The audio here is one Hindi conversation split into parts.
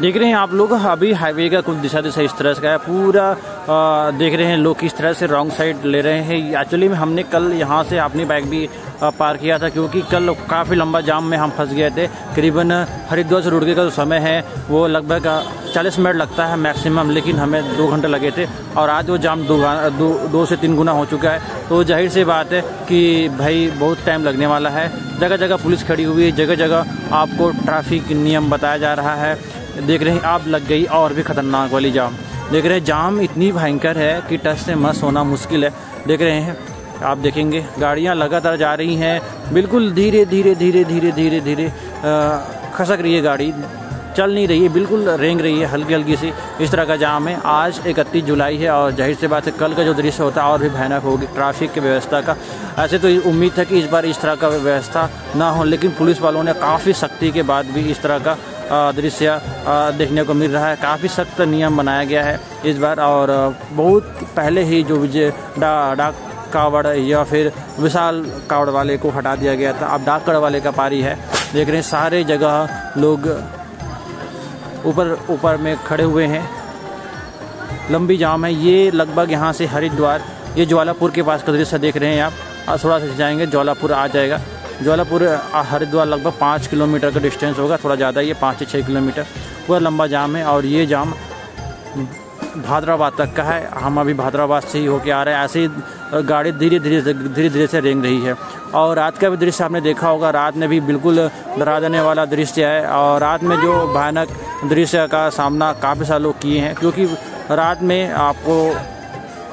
देख रहे हैं आप लोग अभी हाईवे का कुछ दिशा दिशा इस तरह से है पूरा आ, देख रहे हैं लोग किस तरह से रॉन्ग साइड ले रहे हैं। एक्चुअली में हमने कल यहाँ से अपनी बाइक भी पार किया था क्योंकि कल काफ़ी लंबा जाम में हम फंस गए थे। करीबन हरिद्वार से रुड़के का जो समय है वो लगभग चालीस मिनट लगता है मैक्सिमम लेकिन हमें दो घंटे लगे थे और आज वो जाम दो, दो, दो से तीन गुना हो चुका है। तो ज़ाहिर सी बात है कि भाई बहुत टाइम लगने वाला है। जगह जगह पुलिस खड़ी हुई है जगह जगह आपको ट्रैफ़िक नियम बताया जा रहा है। देख रहे हैं आप लग गई और भी खतरनाक वाली जाम। देख रहे हैं, जाम इतनी भयंकर है कि टच से मस होना मुश्किल है। देख रहे हैं, आप देखेंगे, गाड़ियाँ लगातार जा रही हैं। बिल्कुल धीरे धीरे धीरे धीरे धीरे धीरे खसक रही है गाड़ी। चल नहीं रही है, बिल्कुल रेंग रही है हल्की हल्की सी। इस तरह का जाम है। आज इकतीस जुलाई है और ज़ाहिर सी बात है, कल का जो दृश्य होता है और भी भयानक होगी ट्रैफ़िक की व्यवस्था का। ऐसे तो उम्मीद था कि इस बार इस तरह का व्यवस्था ना हो, लेकिन पुलिस वालों ने काफ़ी सख्ती के बाद भी इस तरह का दृश्य देखने को मिल रहा है। काफ़ी सख्त नियम बनाया गया है इस बार और बहुत पहले ही जो विजय डा, डाक कावड़ या फिर विशाल कावड़ वाले को हटा दिया गया था। अब डाकड़ वाले का पारी है। देख रहे हैं सारे जगह लोग ऊपर ऊपर में खड़े हुए हैं। लंबी जाम है। ये लगभग यहाँ से हरिद्वार ये ज्वालापुर के पास का दृश्य देख रहे हैं आप। थोड़ा सा जाएँगे ज्वालापुर आ जाएगा। ज्वालापुर हरिद्वार लगभग पाँच किलोमीटर का डिस्टेंस होगा, थोड़ा ज़्यादा ये पाँच से छः किलोमीटर। पूरा लंबा जाम है और ये जाम भादराबाद तक का है। हम अभी भादराबाद से ही होके आ रहे हैं। ऐसे ही गाड़ी धीरे धीरे धीरे धीरे से रेंग रही है। और रात का भी दृश्य आपने देखा होगा, रात में भी बिल्कुल डरा देने वाला दृश्य है। और रात में जो भयानक दृश्य का सामना काफ़ी सारे लोग किए हैं, क्योंकि रात में आपको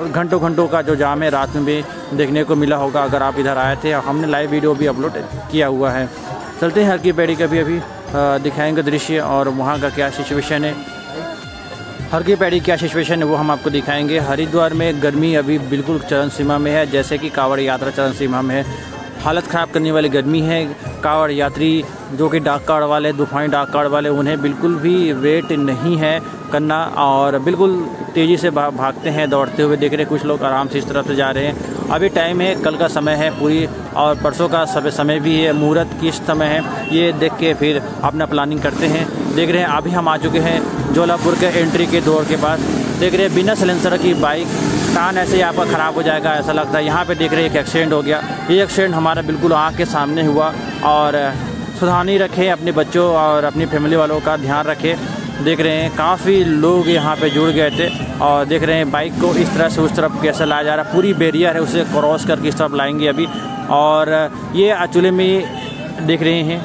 घंटों घंटों का जो जाम है, रात में भी देखने को मिला होगा अगर आप इधर आए थे। हमने लाइव वीडियो भी अपलोड किया हुआ है। चलते हैं हर की पैड़ी का भी अभी दिखाएँगे दृश्य और वहाँ का क्या सिचुएशन है। हर की पैड़ी क्या सिचुएशन है वो हम आपको दिखाएँगे। हरिद्वार में गर्मी अभी बिल्कुल चरण सीमा में है, जैसे कि कांवड़ यात्रा चरण सीमा में है। हालत ख़राब करने वाली गर्मी है। कावड़ यात्री जो कि डाक कार्ड वाले दुफाई डाक कार्ड वाले, उन्हें बिल्कुल भी वेट नहीं है करना और बिल्कुल तेज़ी से भागते हैं, दौड़ते हुए देख रहे कुछ लोग आराम से इस तरफ़ से जा रहे हैं। अभी टाइम है, कल का समय है पूरी और परसों का समय समय भी है, मुहूर्त किस समय है। ये देख के फिर अपना प्लानिंग करते हैं। देख रहे हैं, अभी हम आ चुके हैं जोलापुर के एंट्री के दौर के पास। देख रहे हैं, बिना सिलेंसर की बाइक टान ऐसे ही आपका ख़राब हो जाएगा, ऐसा लगता है। यहाँ पे देख रहे हैं, एक एक्सीडेंट हो गया। ये एक्सीडेंट हमारा बिल्कुल आँख के सामने हुआ और सुधानी रखें अपने बच्चों और अपनी फैमिली वालों का ध्यान रखें। देख रहे हैं, काफ़ी लोग यहाँ पे जुड़ गए थे और देख रहे हैं बाइक को इस तरह से उस तरफ़ कैसे लाया जा रहा है। पूरी बैरियर है, उसे क्रॉस करके इस तरफ़ लाएँगे अभी। और ये एक्चुअली में देख रहे हैं,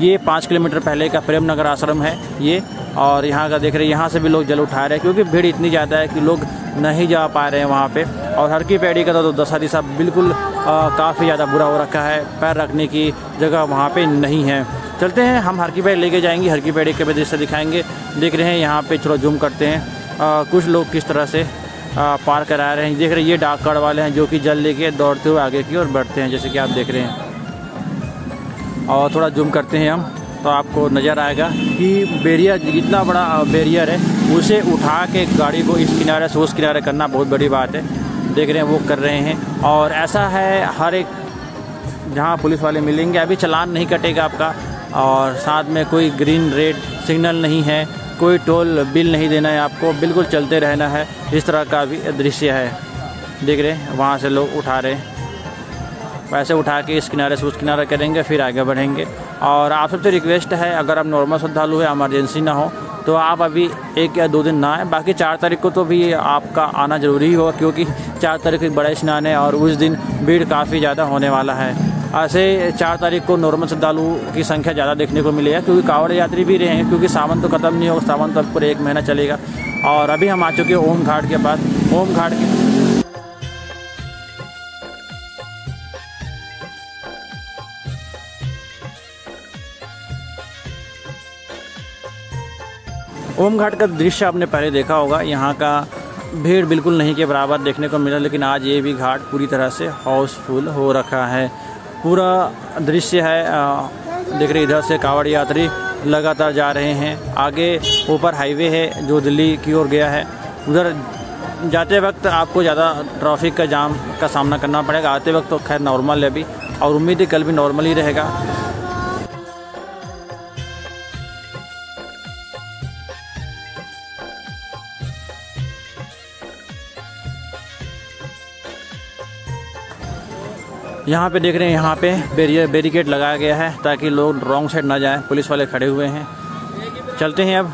ये पाँच किलोमीटर पहले का प्रेम नगर आश्रम है ये। और यहाँ का देख रहे हैं, यहाँ से भी लोग जल उठा रहे हैं, क्योंकि भीड़ इतनी ज़्यादा है कि लोग नहीं जा पा रहे हैं वहाँ पे। और हर की पैड़ी का तो दशा दिशा बिल्कुल काफ़ी ज़्यादा बुरा हो रखा है। पैर रखने की जगह वहाँ पे नहीं है। चलते हैं हम हर की पैड़ी लेके जाएँगे। हर की पैड़ी के से दिखाएँगे। देख रहे हैं यहाँ पे चलो जूम करते हैं। आ, कुछ लोग किस तरह से आ, पार करा रहे हैं। देख रहे हैं ये डाक कार्ड वाले हैं जो कि जल लेके दौड़ते हुए आगे की ओर बढ़ते हैं जैसे कि आप देख रहे हैं। और थोड़ा जूम करते हैं हम। तो आपको नज़र आएगा कि बैरियर जितना बड़ा बैरियर है, उसे उठा के गाड़ी को इस किनारे से उस किनारे करना बहुत बड़ी बात है। देख रहे हैं, वो कर रहे हैं। और ऐसा है, हर एक जहाँ पुलिस वाले मिलेंगे, अभी चलान नहीं कटेगा आपका। और साथ में कोई ग्रीन रेड सिग्नल नहीं है, कोई टोल बिल नहीं देना है आपको, बिल्कुल चलते रहना है। इस तरह का भी दृश्य है। देख रहे हैं, वहाँ से लोग उठा रहे हैं। वैसे उठा के इस किनारे से उस किनारे करेंगे, फिर आगे बढ़ेंगे। और आप सबसे रिक्वेस्ट है, अगर आप नॉर्मल श्रद्धालु है एमरजेंसी ना हो तो आप अभी एक या दो दिन ना आए। बाकी चार तारीख को तो भी आपका आना ज़रूरी होगा, क्योंकि चार तारीख एक बड़ा स्नान है और उस दिन भीड़ काफ़ी ज़्यादा होने वाला है। ऐसे चार तारीख को नॉर्मल श्रद्धालु की संख्या ज़्यादा देखने को मिलेगा क्योंकि कावड़ यात्री भी रहे हैं, क्योंकि सावन तो ख़त्म नहीं होगा, सावन तो पूरे एक महीना चलेगा। और अभी हम आ चुके हैं ओम घाट के पास ओम घाट के ओम घाट का दृश्य आपने पहले देखा होगा। यहाँ का भीड़ बिल्कुल नहीं के बराबर देखने को मिला, लेकिन आज ये भी घाट पूरी तरह से हाउसफुल हो रखा है। पूरा दृश्य है देख रहे इधर से कावड़ यात्री लगातार जा रहे हैं। आगे ऊपर हाईवे है, जो दिल्ली की ओर गया है। उधर जाते वक्त आपको ज़्यादा ट्रैफ़िक का जाम का सामना करना पड़ेगा। आते वक्त तो खैर नॉर्मल है अभी, और उम्मीद है कल भी नॉर्मल ही रहेगा। यहाँ पे देख रहे हैं, यहाँ पे बैरियर बैरिकेड लगाया गया है ताकि लोग रॉन्ग साइड ना जाएँ। पुलिस वाले खड़े हुए हैं। चलते हैं अब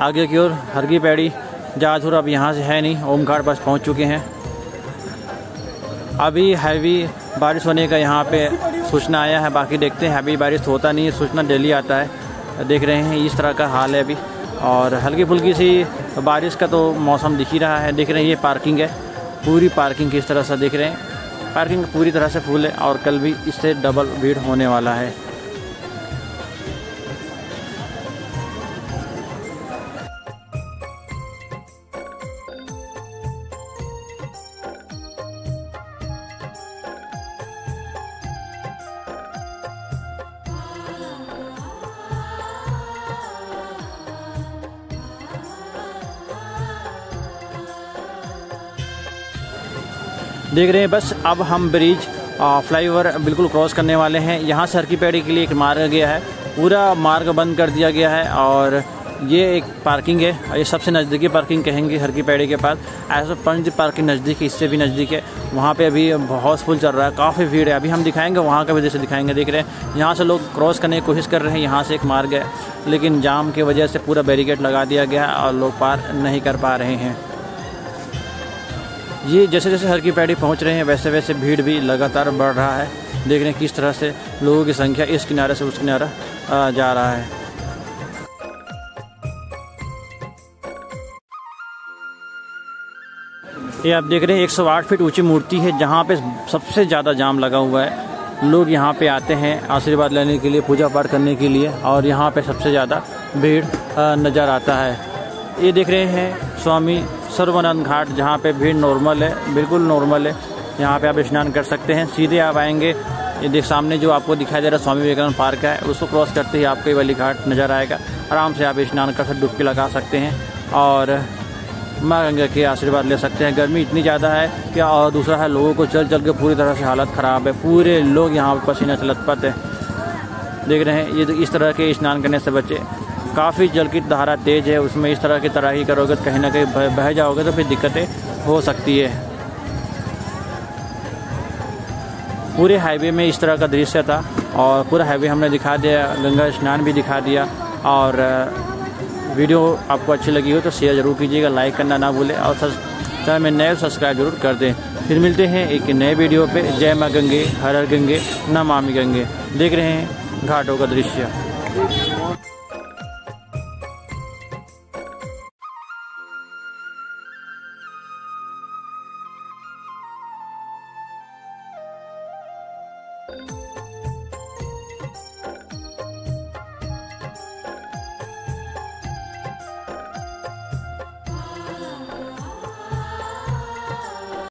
आगे की ओर हरगी पैड़ी जहाजपुर अब यहाँ से है नहीं ओम घाट बस पहुँच चुके हैं। अभी हैवी बारिश होने का यहाँ पे सूचना आया है, बाकी देखते हैं हैवी बारिश होता नहीं है, सूचना डेली आता है। देख रहे हैं, इस तरह का हाल है अभी। और हल्की फुल्की सी बारिश का तो मौसम दिख ही रहा है, देख रहे हैं, ये पार्किंग है। पूरी पार्किंग किस तरह से देख रहे हैं। पार्किंग पूरी तरह से फुल है और कल भी इससे डबल भीड़ होने वाला है। देख रहे हैं, बस अब हम ब्रिज फ्लाईओवर बिल्कुल क्रॉस करने वाले हैं। यहाँ से हरकी पेड़ी के लिए एक मार्ग गया है। पूरा मार्ग बंद कर दिया गया है और ये एक पार्किंग है। ये सबसे नज़दीकी पार्किंग कहेंगे हरकी पैड़ी के पास। ऐसा पंच पार्किंग नज़दीक इससे भी नज़दीक है। वहाँ पे अभी हाउसफुल चल रहा है, काफ़ी भीड़ है। अभी हम दिखाएँगे, वहाँ का वजह से दिखाएँगे। देख रहे हैं, यहाँ से लोग क्रॉस करने की कोशिश कर रहे हैं, यहाँ से एक मार्ग है। लेकिन जाम की वजह से पूरा बैरिकेड लगा दिया गया है और लोग पार नहीं कर पा रहे हैं। ये जैसे जैसे हर की पैड़ी पहुँच रहे हैं वैसे वैसे भीड़ भी लगातार बढ़ रहा है। देख रहे हैं किस तरह से लोगों की संख्या इस किनारे से उस किनारा जा रहा है। ये आप देख रहे हैं 108 फीट ऊँची मूर्ति है, जहाँ पे सबसे ज़्यादा जाम लगा हुआ है। लोग यहाँ पे आते हैं आशीर्वाद लेने के लिए पूजा पाठ करने के लिए, और यहाँ पे सबसे ज़्यादा भीड़ नज़र आता है। ये देख रहे हैं स्वामी सर्वानंद घाट, जहाँ पे भीड़ नॉर्मल है, बिल्कुल नॉर्मल है। यहाँ पे आप स्नान कर सकते हैं, सीधे आप आएँगे। ये देख सामने जो आपको दिखाई दे रहा है स्वामी विवेकानंद पार्क है, उसको क्रॉस करते ही आपको ये वाली घाट नज़र आएगा। आराम से आप स्नान कर सकते डुबकी लगा सकते हैं और माँ गंगा के आशीर्वाद ले सकते हैं। गर्मी इतनी ज़्यादा है कि और दूसरा है, लोगों को चल चल के पूरी तरह से हालत ख़राब है। पूरे लोग यहाँ पर पसीना से लथपथ है। देख रहे हैं, ये तो इस तरह के स्नान करने से बचे काफ़ी जल की धारा तेज है, उसमें इस तरह की तराही करोगे तो कहीं ना कहीं बह जाओगे तो फिर दिक्कतें हो सकती है। पूरे हाईवे में इस तरह का दृश्य था और पूरा हाईवे हमने दिखा दिया, गंगा स्नान भी दिखा दिया और वीडियो आपको अच्छी लगी हो तो शेयर ज़रूर कीजिएगा, लाइक करना ना भूलें और चैनल में नए सब्सक्राइब ज़रूर कर दें। फिर मिलते हैं एक नए वीडियो पे। जय माँ गंगे, हर हर गंगे नमामि गंगे। देख रहे हैं घाटों का दृश्य।